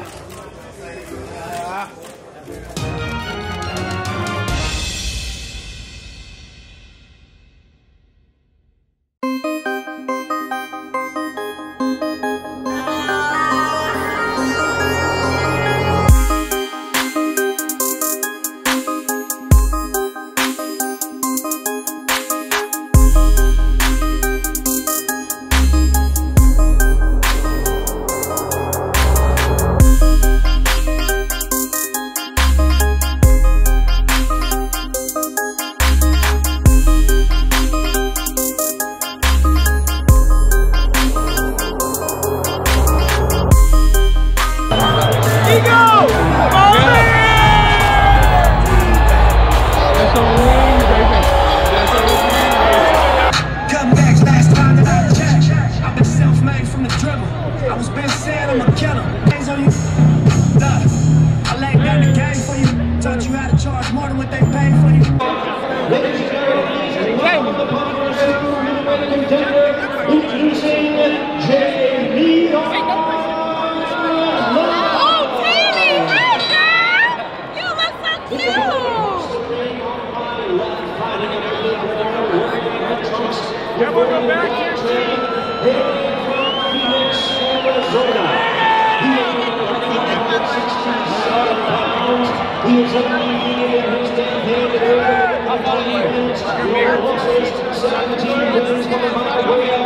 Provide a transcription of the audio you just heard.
了。What they paid for you. Yeah, we'll come back next year. from Arizona. He is 165. He is up in the NBA handstand hand and over the couple of 17 winners coming my way